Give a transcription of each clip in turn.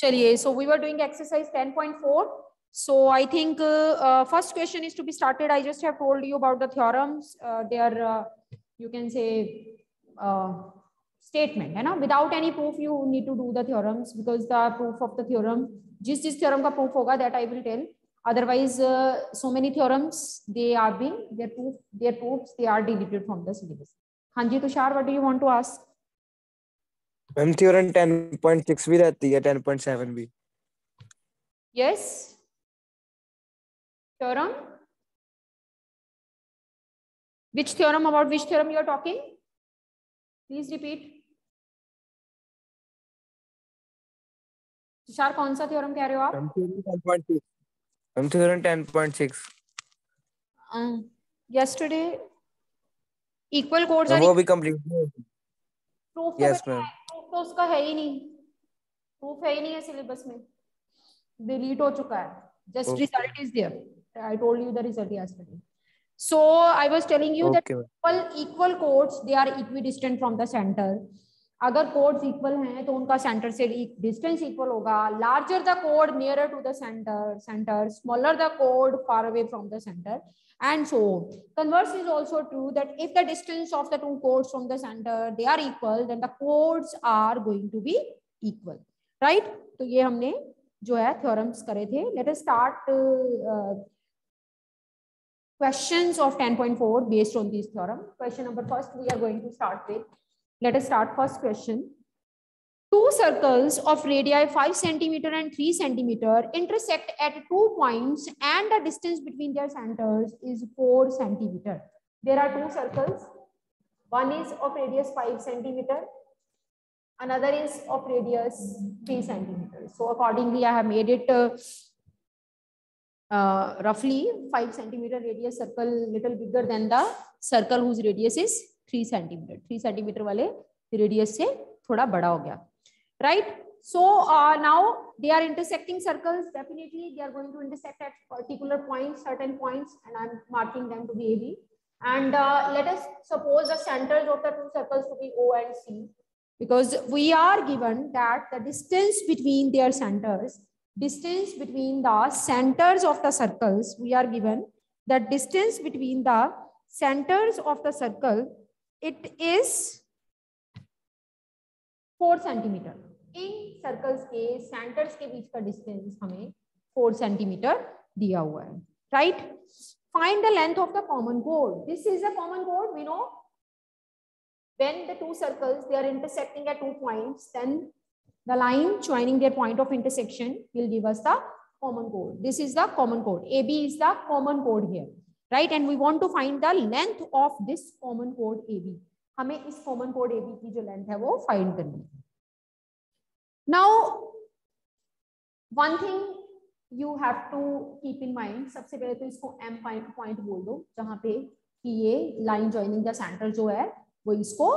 चलिए so we were doing exercise 10.4 so i think uh, uh, first question is to be started i just have told you about the theorems uh, they are uh, you can say uh, statement है ना without any proof you need to do the theorems because the proof of the theorem जिस जिस theorem का proof होगा that i will tell otherwise uh, so many theorems they are being their proof their proofs they are deleted from the syllabus हाँ जी Tushar what do you want to ask Ma'am theorem 10.6 भी रहती है 10.7 भी। Yes theorem which theorem about which theorem you are talking please repeat Tushar कौन सा theorem कह रहे हो आप? Ma'am theorem 10.6 yesterday equal chords वो भी कंप्लीट प्रूफ यस मैम तो उसका है ही नहीं। प्रूफ है ही नहीं है सिलेबस में। डिलीट हो चुका है। Just result is there I told you the result so i was telling you that okay ma'am equal equal chords they are equidistant from the center. अगर कोड्स इक्वल हैं तो उनका सेंटर से distance equal होगा। Larger the code nearer to the centre centre smaller the code far away from the center and so on. Converse is also true that if the distance of the two chords from the center they are equal, then the chords are going to be equal, right? तो ये हमने जो है theorems करे थे. Let us start uh, questions of 10.4 based on this theorem. Question number first we are going to start with. Let us start first question. Two circles of radii 5 centimeter and 3 centimeter intersect at two points and the distance between their centers is 4 centimeter. There are two circles. One is of radius 5 centimeter. Another is of radius 3 centimeter. So accordingly, I have made it uh, uh, roughly 5 centimeter radius circle little bigger than the circle whose radius is 3 centimeter. 3 centimeter वाले radius से थोड़ा बड़ा हो गया. right? So uh, now they are intersecting circles. Definitely they are going to intersect at particular points certain points and i'm marking them to be ab and uh, let us suppose the centers of the two circles to be o and c because we are given that the distance between their centers distance between the centers of the circles we are given the distance between the centers of the circle it is 4 centimeter इन circles के centres के बीच का distance हमें four centimetre दिया हुआ है right find the length of the common कोड this is a common code we know when the two circles they are intersecting at two points then the line joining their point of intersection will give us the common code this is the common code ab is the common code here right and we want to find the length of this common code ab हमें इस common code ab की जो length है वो find करनी है now one thing you have to keep in mind सबसे पहले तो इसको m point point बोल दो जहाँ पे कि ये line joining the center जो है वो इसको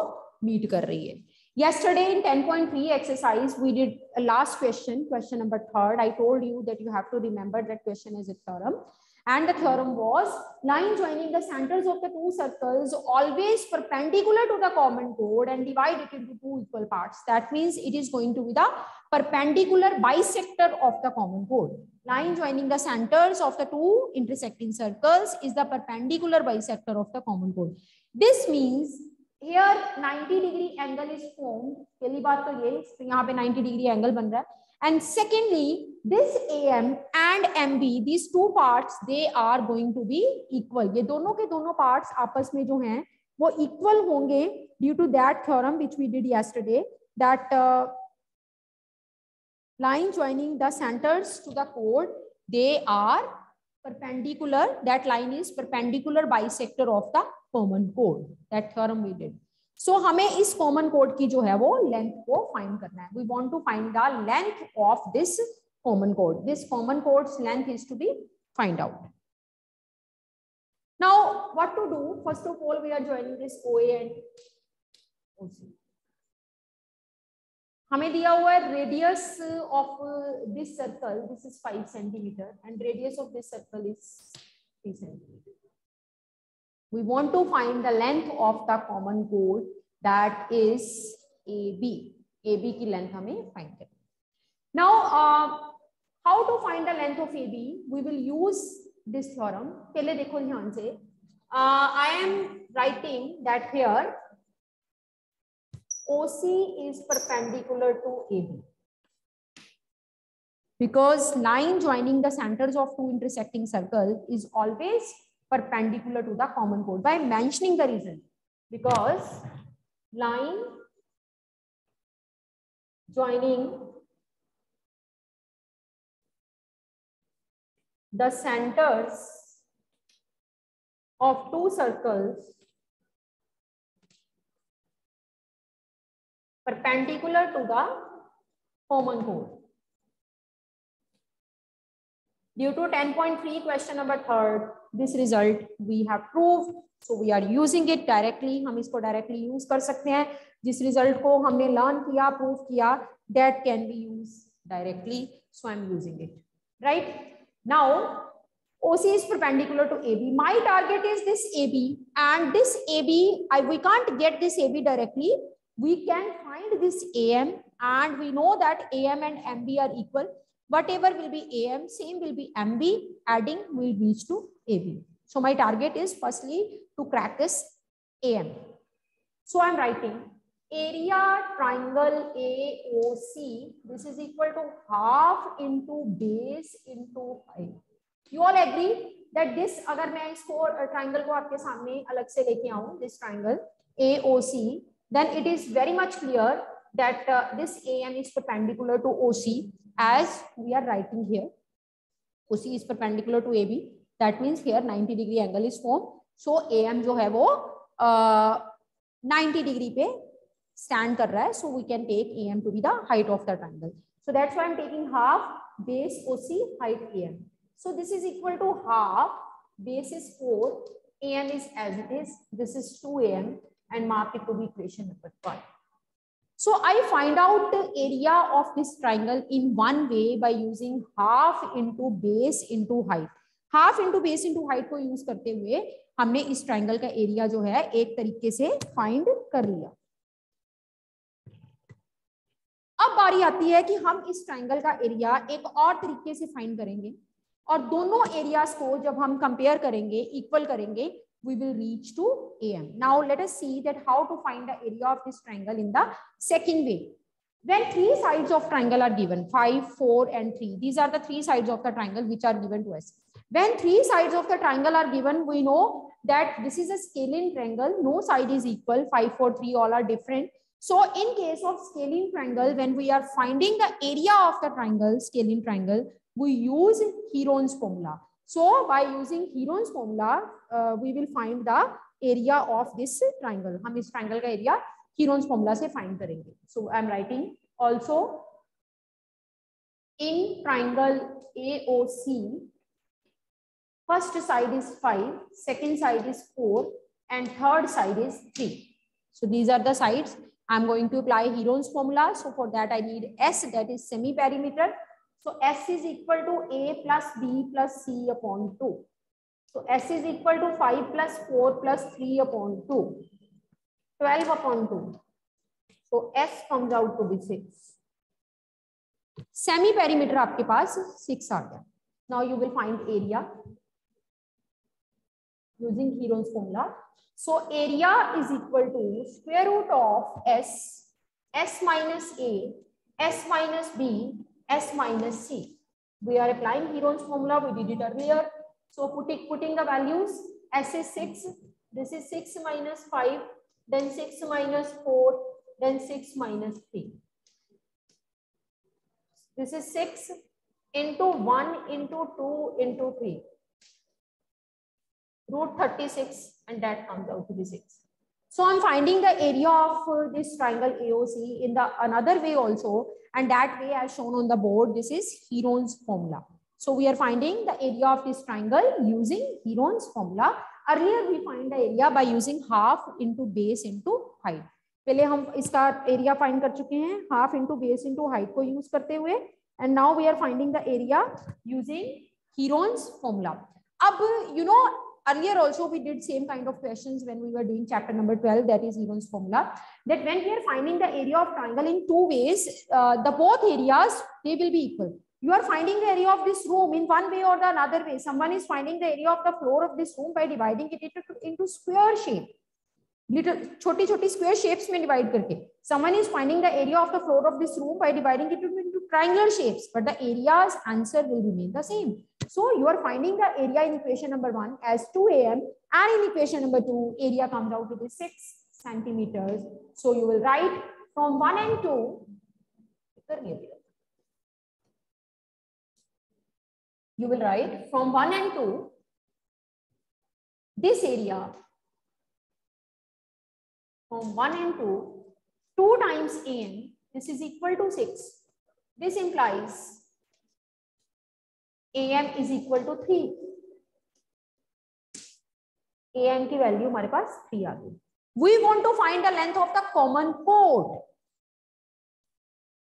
meet कर रही है yesterday in 10.3 exercise we did a last question question number third i told you that you have to remember that question as a theorem and the theorem was line joining the centers of the two circles always perpendicular to the common chord and divide it into two equal parts that means it is going to be the perpendicular bisector of the common chord line joining the centers of the two intersecting circles is the perpendicular bisector of the common chord this means here 90 degree angle is formed पहली बात तो ये तो यहाँ पे 90 degree angle बन रहा है And secondly this am and mb these two parts they are going to be equal ये दोनों के दोनों parts आपस में जो हैं वो equal होंगे due to that theorem which we did yesterday that uh, line joining the centers to the chord they are perpendicular that line is perpendicular bisector of the common chord that theorem we did so हमें इस common chord की जो है वो length को find करना है we want to find the length of this common chord this common chord's length is to be find out now what to do first of all we are joining this OA and OC हमें दिया हुआ है radius of this circle this is five centimetre and radius of this circle is three centimetre we want to find the length of the common chord that is AB. AB की length हमें find करनी now uh, how to find the length of ab we will use this theorem pehle dekho dhyan se uh, i am writing that here oc is perpendicular to ab because line joining the centers of two intersecting circle is always perpendicular to the common chord by mentioning the reason because line joining the centers of two circles perpendicular to the common chord Due to 10.3 question number third, this result we have proved. So we are using it directly. हम इसको directly use कर सकते हैं जिस result को हमने learn किया, prove किया, that can be used directly. So I'm using it. Right now, OC is perpendicular to AB. My target is this AB, and this AB, I, we can't get this AB directly. We can find this AM, and we know that AM and MB are equal whatever will be AM, same will be MB, adding will reach to AB. So my target is firstly to crack this AM. So I'm writing area triangle AOC, this is equal to half into base into height. You all agree that this, अगर मैं इसको triangle को आपके सामने अलग से लेके आऊं, this triangle AOC, then it is very much clear that uh, this AM is perpendicular to OC As we are writing here. OC is perpendicular to AB. That means here 90 degree angle is formed. So AM जो है वो uh, 90 degree पे stand कर रहा है. So we can take AM to be the height of the triangle. So that's why I'm taking half base OC height AM. So this is equal to half base is 4 AM is as it is. This is 2 AM and mark it to be equation number 1. So, I find out the area of this triangle in one way by using half into base into height. half into base into height को use करते हुए हमने इस triangle का area जो है, एक तरीके से फाइंड कर लिया अब बारी आती है कि हम इस ट्राइंगल का एरिया एक और तरीके से फाइंड करेंगे और दोनों एरियाज़ को जब हम कंपेयर करेंगे इक्वल करेंगे we will reach to AM. Now let us see that how to find the area of this triangle in the second way. When three sides of triangle are given, 5, 4 and 3, these are the three sides of the triangle which are given to us. When three sides of the triangle are given, we know that this is a scalene triangle. No side is equal, 5, 4, 3 all are different. So in case of scalene triangle, when we are finding the area of the triangle, scalene triangle, we use Heron's formula. So by using Heron's formula, uh, we will find the area of this triangle. हम इस triangle का area Heron's formula से find करेंगे. So I am writing also in triangle AOC, first side is 5, second side is 4, and third side is 3. So these are the sides. I'm going to apply Heron's formula. So for that I need S that is semi-perimeter. So S is equal to A plus B plus C upon 2. So S is equal to 5 plus 4 plus 3 upon 2. 12 upon 2. So S comes out to be 6. Semi perimeter आपके पास 6 आ गया. Now you will find area using Heron's formula. So area is equal to square root of S, S minus A, S minus B S minus C. We are applying Heron's formula. We did it earlier. So putting, putting the values, S is 6. This is 6 minus 5. Then 6 minus 4. Then 6 minus 3. This is 6 into 1 into 2 into 3. Root 36 and that comes out to be 6. So I'm finding the area of uh, this triangle AOC in the another way also and that way as shown on the board, this is Heron's formula. So we are finding the area of this triangle using Heron's formula. Earlier we find the area by using half into base into height. पहले हम इसका area find कर चुके हैं half into base into height को use करते हुए and now we are finding the area using Heron's formula अब you know earlier also we did same kind of questions when we were doing chapter number 12 that is Heron's formula that when we are finding the area of triangle in two ways uh, the both areas they will be equal. You are finding the area of this room in one way or the another way. Someone is finding the area of the floor of this room by dividing it into, into square shape. Little choti choti square shapes mein divide karke someone is finding the area of the floor of this room by dividing it into triangular shapes but the area's answer will remain the same so you are finding the area in equation number 1 as 2 am and in equation number 2 area comes out to be 6 centimeters. So you will write from 1 and 2 you will write from 1 and 2 this area. From 1 and 2, 2 times an, this is equal to 6. This implies am is equal to 3. am की value हमारे पास three आ गई। We want to find the length of the common code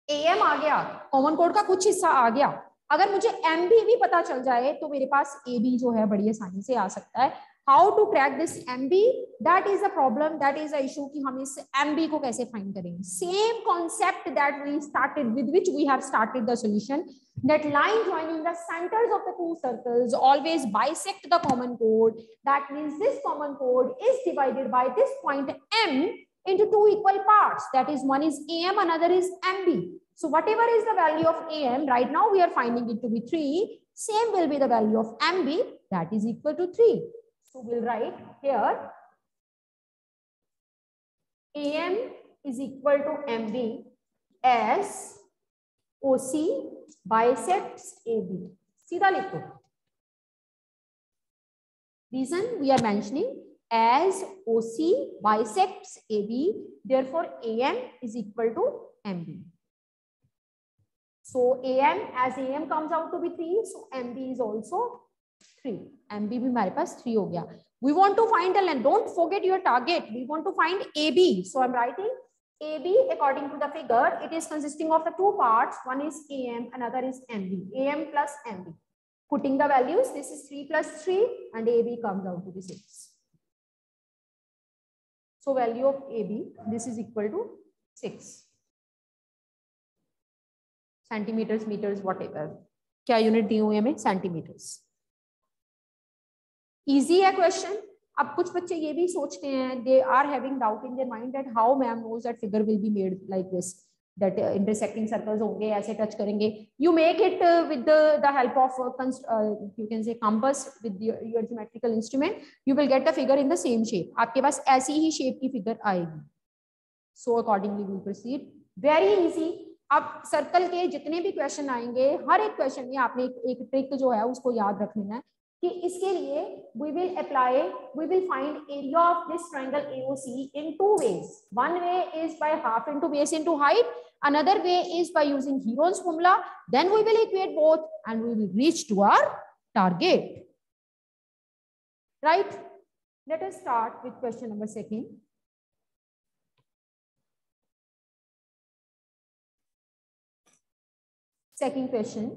M आ गया। Common कोड का कुछ हिस्सा आ गया। अगर मुझे एम बी भी पता चल जाए तो मेरे पास ए बी जो है, बड़ी आसानी से आ सकता है। how to crack this MB that is a problem that is a issue कि हम इस एमबी को कैसे फाइंड करेंगे same concept that we started with which we have started the solution that line joining the centers of the two circles always bisect the common chord that means this common chord is divided by this point m into two equal parts that is one is am another is mb so whatever is the value of am right now we are finding it to be 3 same will be the value of mb that is equal to 3 So we'll write here AM is equal to MB as OC bisects AB. सीधा लिखो. Reason we are mentioning as OC bisects AB, therefore AM is equal to MB. So AM as AM comes out to be 3, so MB is also three M B भी हमारे पास three हो गया we want to find the length don't forget your target we want to find A B so I'm writing AB according to the figure it is consisting of the two parts one is AM another is MB AM plus MB putting the values this is 3 plus 3 and AB comes out to be 6 so value of AB this is equal to 6 centimeters meters whatever क्या unit दी हुई हमें centimetres easy है question अब कुछ बच्चे ये भी सोचते हैं they are having doubt in their mind that how ma'am knows that figure will be made like this that intersecting circles होंगे ऐसे टच करेंगे. You make it with the help of you can say compass with your geometrical instrument you will get the figure in the same shape आपके पास ऐसी ही shape की figure आएगी. So accordingly will proceed very easy अब circle के जितने भी क्वेश्चन आएँगे हर एक क्वेश्चन में आपने एक, एक ट्रिक जो है उसको याद रख लेना है. कि इसके लिए we will apply we will find area of this triangle AOC in two ways one way is by half into base into height another way is by using Hero's formula then we will equate both and we will reach to our target right let us start with question number 2 second. Question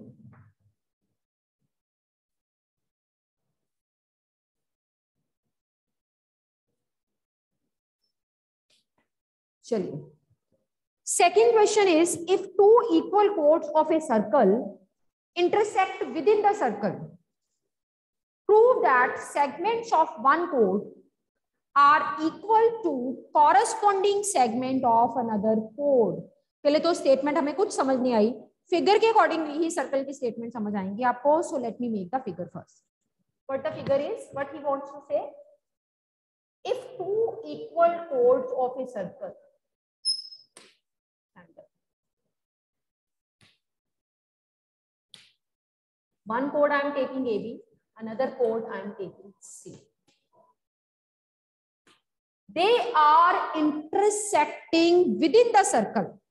चलिए। Second question is if two equal chord of a circle intersect within the circle prove that segment of one chord are equal to corresponding segment of another chord पहले तो statement हमें कुछ समझ नहीं आई। Figure के according ही circle की स्टेटमेंट समझ आएँगे आपको। So let me make the figure first what the figure is what he wants to say if two equal chord of a circle One chord I am taking AB, another chord I am taking C. They are intersecting within the circle.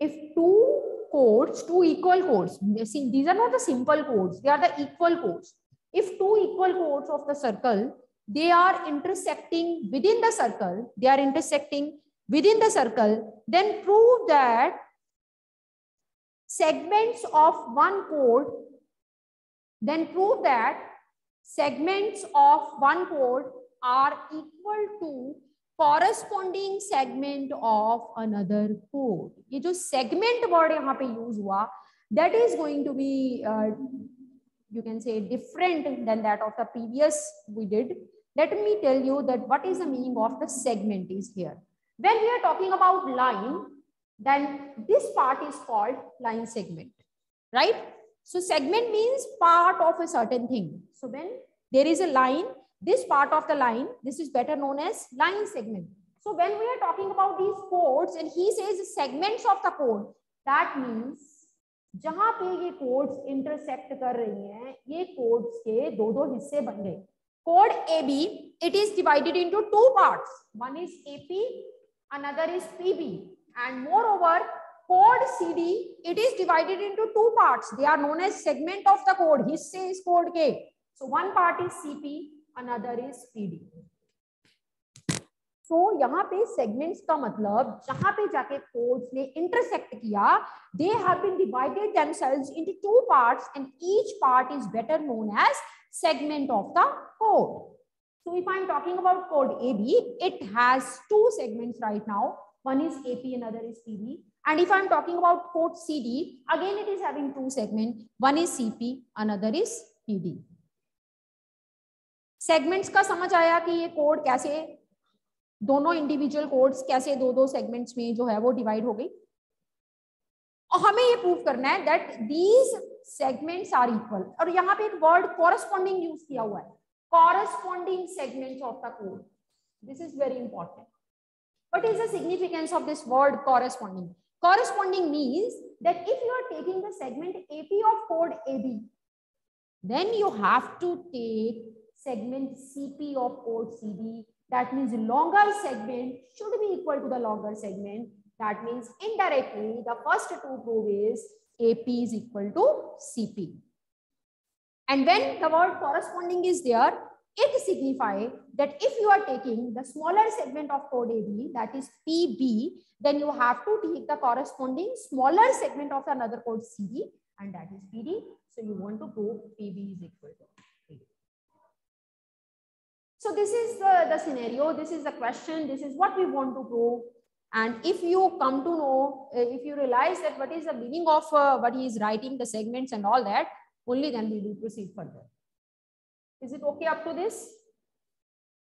If two chords, two equal chords, see, these are not the simple chords, they are the equal chords. If two equal chords of the circle, they are intersecting within the circle, they are intersecting within the circle, then prove that segments of one code, then prove that segments of one code are equal to corresponding segment of another code. ये जो segment word यहाँ पे use हुआ, that is going to be uh, you can say different than that of the previous we did. Let me tell you that what is the meaning of the segment is here. When we are talking about line, then this part is called line segment, right? So segment means part of a certain thing. So when there is a line, this part of the line, this is better known as line segment. So when we are talking about these codes and he says segments of the code, that means जहां पे ये chords intersect कर रही हैं ये codes के दो दो हिस्से बन गए Code AB, it is divided into two parts. One is AP, another is PB. And moreover, code CD, it is divided into two parts. They are known as segment of the code. His say is code K. So one part is CP, another is PD. So so, यहाँ पे segments का मतलब जहाँ पे जाके code ने intersect किया they have to segment of the code so if I am talking about code A B it has two segments right now one is A P and other is C B and if I am talking about code C D again it is having P another is P segments का समझ आया कि ये code कैसे दोनों individual courts कैसे दो दो सेगमेंट्स में जो है वो डिवाइड हो गई? और हमें ये प्रूव करना है that these segments are equal और यहाँ पे एक वर्ड कॉरेस्पॉन्डिंग यूज़ किया हुआ है। Corresponding segment of the chord this is very important what is the significance of this word corresponding corresponding means that if you are taking the segment ap of chord ab then to take segment C P of code C B That means longer segment should be equal to the longer segment. That means indirectly, the first two prove is AP is equal to CP. And when the word corresponding is there, it signifies that if you are taking the smaller segment of code AB, that is PB, then you have to take the corresponding smaller segment of another code CD, and that is PD. So you want to prove PB is equal to. So this is the, the scenario, this is the question, this is what we want to prove. And if you come to know, uh, if you realize that what is the meaning of uh, what he is writing, the segments and all that, only then we will proceed further. Is it okay up to this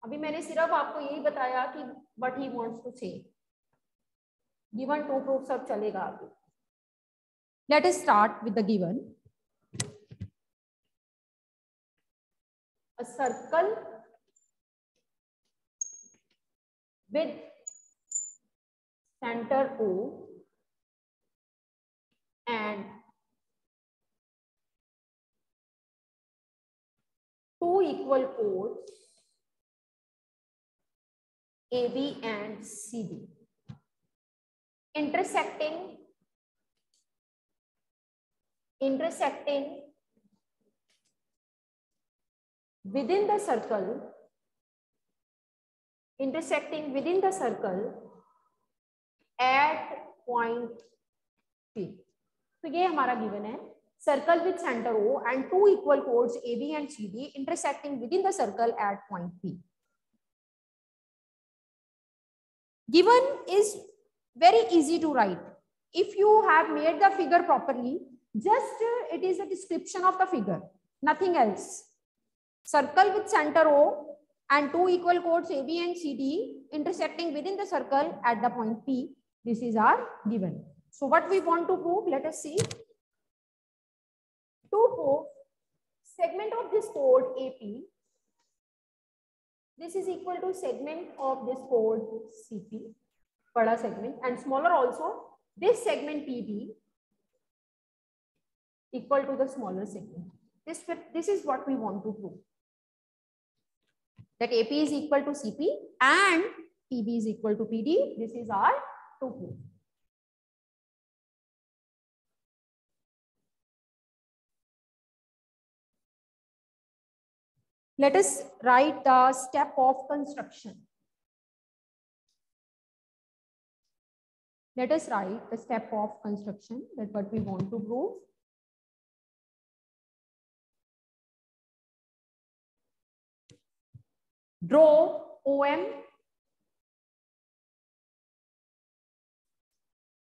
अभी मैंने सिर्फ आपको यही बताया कि what he wants to say given to proof सब चलेगा आगे let is start with the given a circle with center O and two equal chords AB and CD intersecting intersecting within the circle intersecting within the circle at point P. तो ये हमारा given है circle with center O and two equal chords AB and CD intersecting within the circle at point P. Given is very easy to write. If you have made the figure properly, just uh, it is a description of the figure, nothing else. Circle with center O and two equal chords AB and CD intersecting within the circle at the point P. This is our given. So what we want to prove, let us see. to prove segment of this chord AP, this is equal to segment of this chord CP, bada segment and smaller also, this segment PB equal to the smaller segment. This, this is what we want to prove. That AP is equal to CP and PB is equal to PD. This is our to prove. Let us write the step of construction. let us write the step of construction that what we want to prove draw om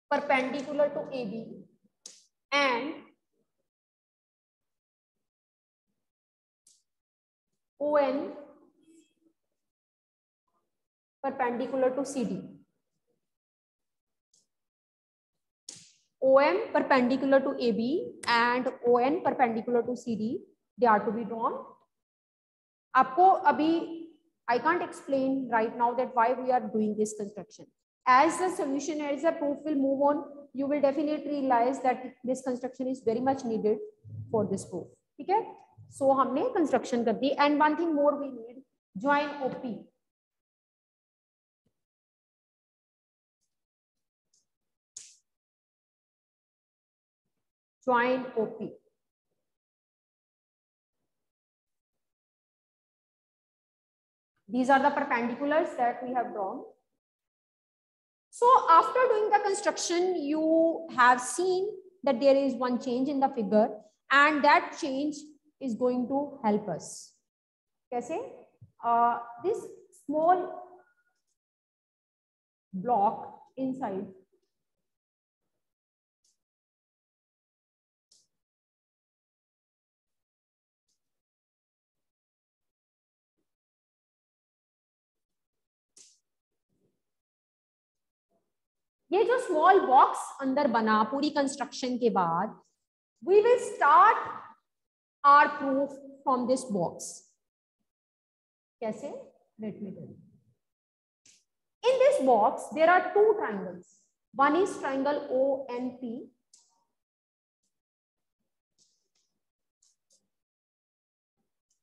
perpendicular to ab and on perpendicular to cd OM perpendicular to AB and ON perpendicular to CD, they are to be drawn. आपको अभी I can't explain right now that why we are doing this construction. As the solution as the proof will move on, you will definitely realize that this construction is very much needed for this proof. ठीक है? So हमने construction कर दी and one thing more we need join OP. join OP. These are the perpendiculars that we have drawn. So after doing the construction, you have seen that there is one change in the figure and that change is going to help us. Kaise? Uh, this small block inside ये जो small box अंदर बना पूरी construction के बाद we will start our proof from this box कैसे? Let me tell in this box there are two triangles one is triangle O N P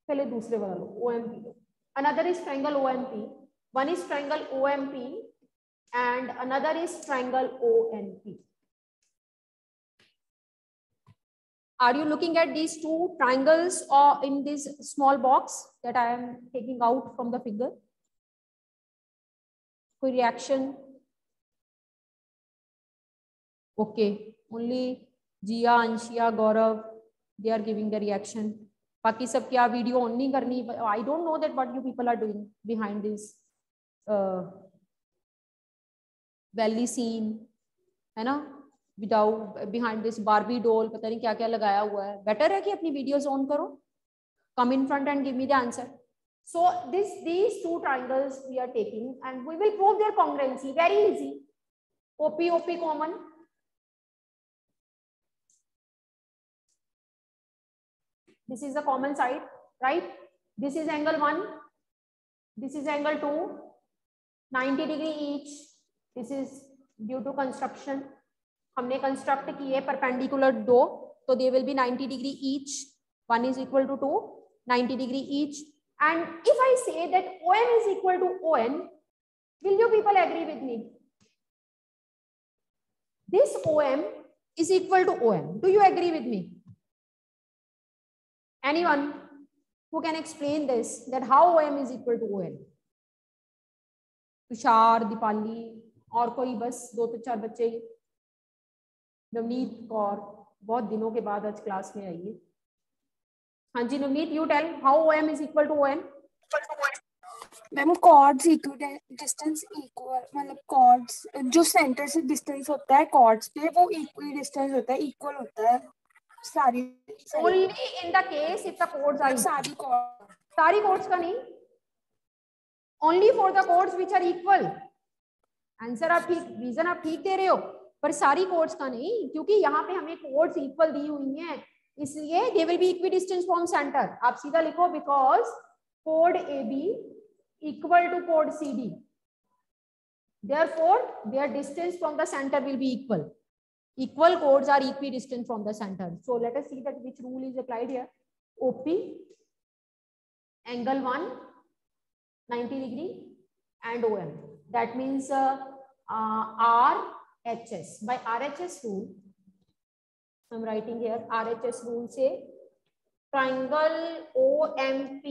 पहले दूसरे वाला लो O M P low. Another is triangle O M P one is triangle O M P and another is triangle ONP. Are you looking at these two triangles or in this small box that I am taking out from the figure? Quick reaction? Okay, only Jia, Anshia, Gaurav, they are giving the reaction. बाकी सब क्या video on नहीं करनी I don't know that what you people are doing behind this valley scene, है ना? Without behind this Barbie doll पता नहीं क्या क्या लगाया हुआ है। बेटर है कि अपनी वीडियोज़ ऑन करो? Come in front and give me the answer so this these two triangles we are taking and we will prove their congruency very easy OP OP common this is the common side right this is angle one this is angle two ninety degree each. This is due to construction हमने construct किए perpendicular दो तो they will be 90 degree each one is equal to to 90 degree each and if I say that ON is equal to ON will you people agree with me this O M is equal to O N do you agree with me anyone who can explain this that how O M is equal to O N Tushar Deepali और कोई बस दो तो चार बच्चे नवनीत कौर बहुत दिनों के बाद आज क्लास में आइए हाँ। जी Navneet you tell how O M is equal to O M ma'am chords equal distance equal मतलब कॉर्ड्स जो सेंटर से डिस्टेंस होता है कॉर्ड्स पे वो इक्वल डिस्टेंस होता है इक्वल होता है। Sorry only in the case if the chords are sorry chord sorry chords का नहीं। Only for the chords which are equal answer आप ठीक रीजन आप ठीक दे रहे हो, पर सारी कोर्ट्स का नहीं, क्योंकि यहाँ पे हमें कोर्ट्स इक्वल दी हुई है। इसलिए दे will B equi distance from centre आप सीधा लिखो because code A B equal to code C D there four there distance from the centre will be equal equal chords are equi distance from the centre so let S see that which rule is applied here OP angle one ninety degree and O M that means uh, RHS. By RHS rule, I'm writing here RHS rule say triangle OMP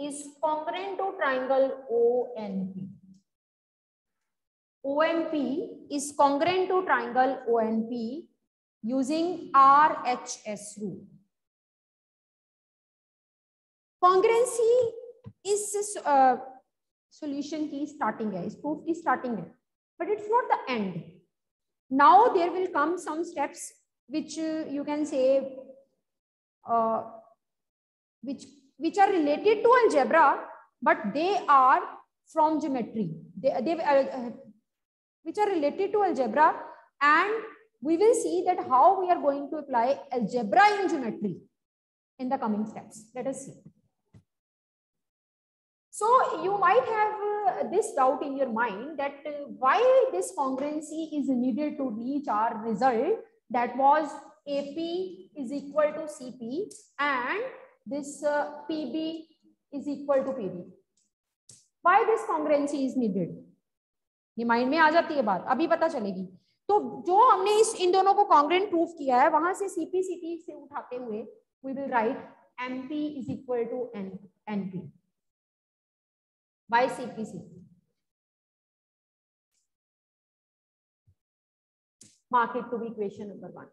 is congruent to triangle ONP. OMP is congruent to triangle ONP using RHS rule. Congruency is uh, solution की starting है, इस proof की starting है, but it's not the end. Now there will come some steps which uh, you can say uh, which which are related to algebra, but they are from geometry. They, they uh, which are related to algebra and we will see that how we are going to apply algebra in geometry in the coming steps. Let us see. So you might have uh, this doubt in your mind that uh, why this congruency is needed to reach our result that was AP is equal to CP and this uh, PB is equal to PB. Why this congruency is needed? ये mind में आ जाती है बात अभी पता चलेगी तो जो हमने इस इन दोनों को कॉन्ग्रेंट प्रूफ किया है वहाँ से सीपीसीटी से उठाते हुए we will write MP is equal to N NP by CPCT mark it to be equation number 1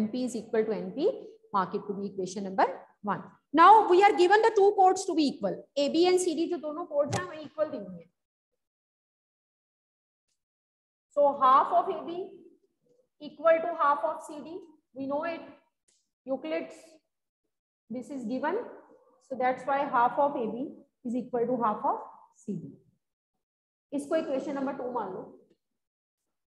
mp is equal to np mark it to be equation number 1 now we are given the two chords to be equal ab and cd जो दोनों chords हैं वो equal दी हैं So half of AB equal to half of CD. We know it. Euclid's. This is given. So that's why half of AB is equal to half of CD. इसको equation number two मान लो.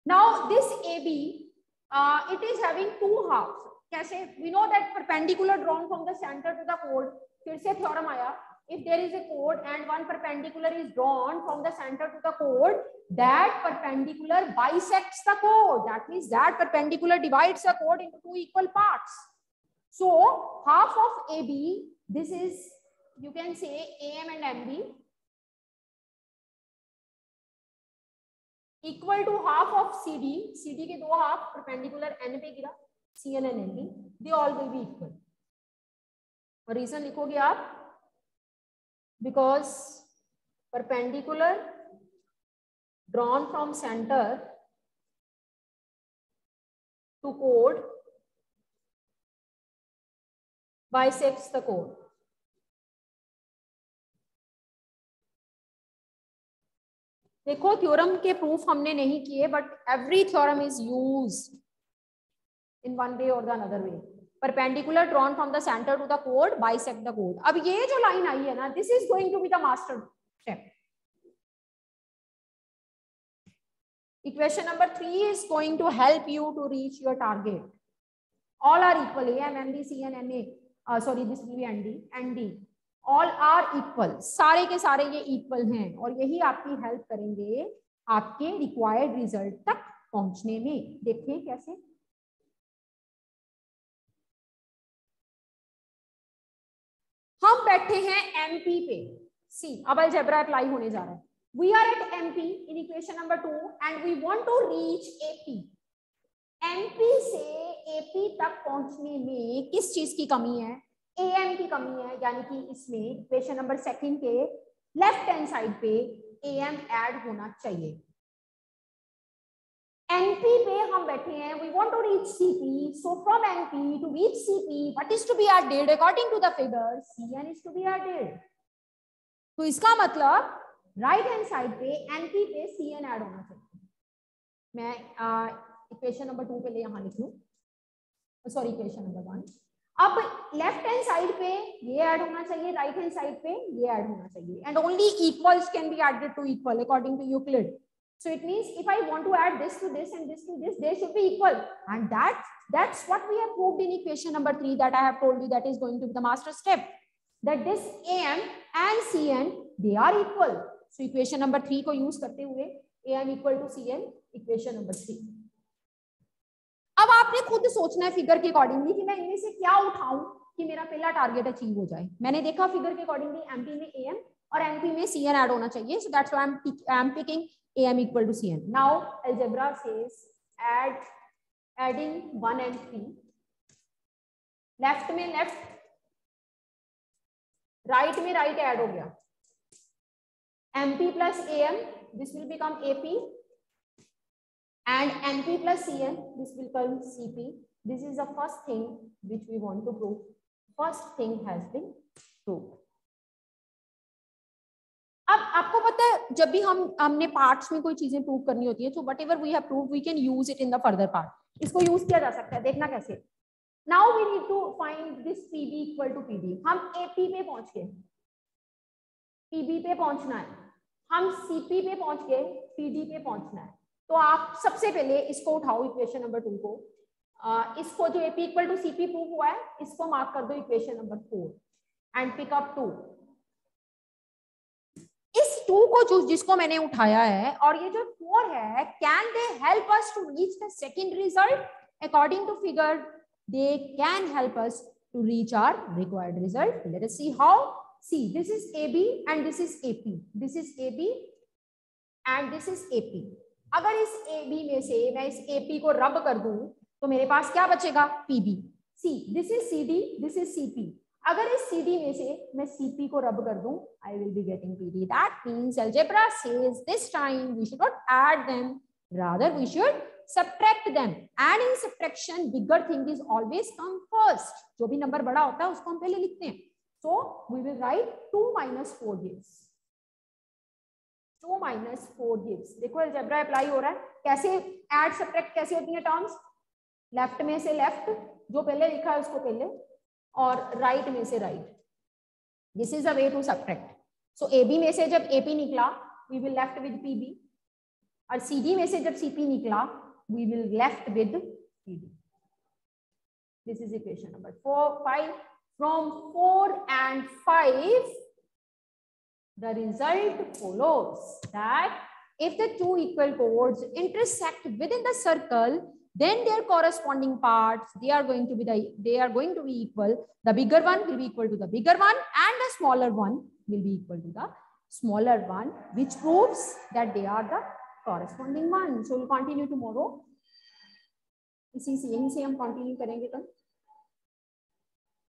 Now this AB, uh, it is having two halves. कैसे? We know that perpendicular drawn from the center to the chord. फिर से theorem आया. if there is a chord and one perpendicular is drawn from the center to the chord, that perpendicular bisects the chord. That means that perpendicular divides the chord into two equal parts. So half of AB, this is, you can say AM and MB, equal to half of C D C D के दो half perpendicular N पे गिरा सी N N N B they all will be equal और reason लिखोगे आप? Because perpendicular drawn from centre to code biceps the कोड देखो theorem के प्रूफ हमने नहीं किए but every theorem is use in one way और the another way perpendicular drawn from the centre to the code by से कोड अब ये जो लाइन आई है ना this is going to be the master step equation number three is going to help you to reach your target all are equal M M B C N N A sorry this N D N D all are equal सारे के सारे ये equal हैं और यही आपकी help करेंगे आपके रिक्वायर्ड रिज़ल्ट तक पहुँचने में। देखें कैसे। हम बैठे हैं एमपी पे। सी अब अलजेब्रा अप्लाई होने जा रहा है। We are at MP in equation number two and we want to reach AP MP से एपी तक पहुँचने में किस चीज़ की कमी है? एएम की कमी है, यानी कि इसमें इक्वेशन नंबर सेकंड के लेफ़्ट हैंड साइड पे एएम ऐड होना चाहिए। NP पे हम बैठे हैं, we want to reach CP so from NP to reach CP what is to be added according to the figure CN is to be added तो इसका मतलब राइट हैंड साइड पे एनपी पे CN ऐड होना चाहिए। मैं equation number to पे ले यहाँ लिख लू। सॉरी इक्वेशन नंबर वन अब लेफ़्ट हैंड साइड पे ये ऐड होना चाहिए राइट हैंड साइड पे ये ऐड होना चाहिए and only equals can be added to equal according to Euclid So it means if I want to add this to this and this to this, they should be equal. And that, that's what we have proved in equation number three that I have told you that is going to be the master step. That this AM and CN, they are equal. So equation number three को use करते हुए AM equal to CN, equation number three. अब आपने खुद सोचना है figure के accordingly कि मैं इनमें से क्या उठाऊं कि मेरा पहला टारगेट अचीव हो जाए मैंने देखा फिगर के अकॉर्डिंगली एमपी में एएम और एमपी में सीएन ऐड होना चाहिए so that's why I am picking am equal to cn. Now algebra says add adding 1 and 3. Left में left, right में right add हो गया. MP plus AM, this will become AP. And NP plus CN, this will become CP. This is the first thing which we want to prove. First thing has been proved. अब आपको पता है जब भी हम हमने पार्ट्स में कोई चीज़ें प्रूव करनी होती है तो whatever we have prove we can use it in the further part इसको यूज़ किया जा सकता है देखना कैसे now we need to find this PB equal to PD हम एपी पे पहुँच गए पीबी पे पहुँचना है हम सीपी पे पहुँच गए पीडी पे पहुँचना है तो आप सबसे पहले इसको उठाओ इक्वेशन नंबर टू को। आ, इसको जो AP equal to CP prove हुआ है इसको मार्क कर दो equation number four and pick up two इस टू को जो जिसको मैंने उठाया है और ये जो फोर है can they help us to reach the second result according to figure they can help us to reach our required result let us see how see this is and this is AP this is AB and this is AP अगर इस A B में से मैं इस A P को rub कर दूँ तो मेरे पास क्या बचेगा PB see this is C D this is C P अगर इस सी डी में से मैं सी पी को रब कर दूँ I will be getting P D that means algebra says this time we should not add them rather we should subtract them and in subtraction bigger thing is always come first जो भी number बड़ा होता है उसको हम पहले लिखते हैं so we will write 2 minus 4 gives two minus four gives. देखो अलजेब्रा अप्लाई हो रहा है। कैसे ऐड सब्ट्रैक्ट कैसे होती है टर्म्स लेफ़्ट में से लेफ़्ट जो पहले लिखा है उसको पहले, और राइट right में से right this is a way to subtract so A B में से जब ए पी निकला we will left with P B और सी डी में से जब सी पी निकला we will left with P D this is equation number four five from four and five the result follows that if the two equal chords intersect within the circle then their corresponding parts they are going to be the they are going to be equal the bigger one will be equal to the bigger one and the smaller one will be equal to the smaller one which proves that they are the corresponding one so we'll continue tomorrow इसी से यहीं से हम continue करेंगे कल